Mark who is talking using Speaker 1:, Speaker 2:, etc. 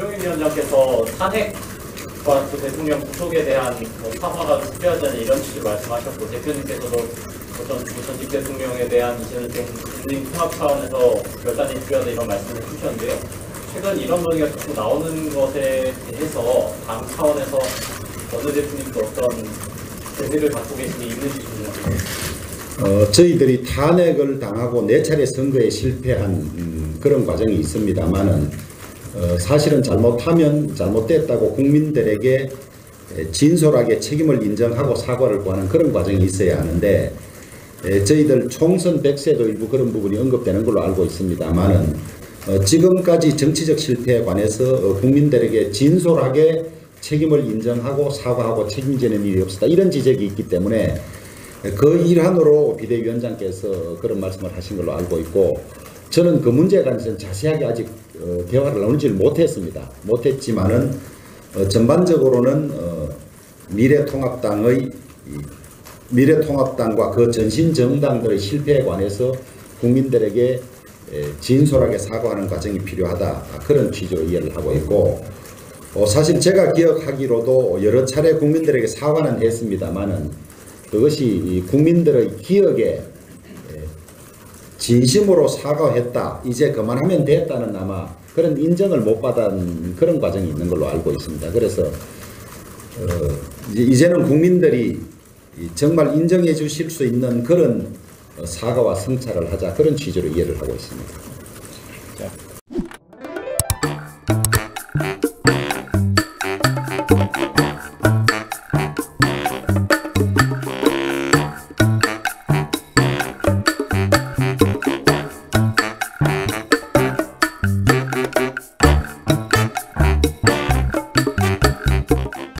Speaker 1: 김용인 위원장께서 탄핵과 그 대통령 구속에 대한 뭐 사과가 필요하지 않냐 이런 취지 말씀하셨고 대표님께서도 어떤 우선 직 대통령에 대한 이제는 좀 국민 통합 차원에서 결단이 필요하다 이런 말씀을 해주셨는데요. 최근 이런 논의가 자꾸 나오는 것에 대해서 당 차원에서 어느 대표님도 어떤 의미를 갖고 계신 게 있는지 궁금합니다.
Speaker 2: 어, 저희들이 탄핵을 당하고 네 차례 선거에 실패한 음, 그런 과정이 있습니다만은 어, 사실은 잘못하면 잘못됐다고 국민들에게 에, 진솔하게 책임을 인정하고 사과를 구하는 그런 과정이 있어야 하는데 에, 저희들 총선 백세도 일부 그런 부분이 언급되는 걸로 알고 있습니다만은 어, 지금까지 정치적 실패에 관해서 어, 국민들에게 진솔하게 책임을 인정하고 사과하고 책임지는 일이 없었다. 이런 지적이 있기 때문에 그 일환으로 비대위원장께서 그런 말씀을 하신 걸로 알고 있고 저는 그 문제에 관해서는 자세하게 아직 어, 대화를 나누지를 못했습니다. 못했지만은 어, 전반적으로는 어, 미래통합당의 이 미래통합당과 그 전신 정당들의 실패에 관해서 국민들에게 에, 진솔하게 사과하는 과정이 필요하다 아, 그런 취지로 이해를 하고 있고 어, 사실 제가 기억하기로도 여러 차례 국민들에게 사과는 했습니다만은 그것이 이 국민들의 기억에 에, 진심으로 사과했다 이제 그만하면 됐다는 아마 그런 인정을 못 받은 그런 과정이 있는 걸로 알고 있습니다. 그래서 어, 이제 이제는 국민들이 이 정말 인정해 주실 수 있는 그런 어, 사과와 성찰을 하자 그런 취지로 이해를 하고 있습니다.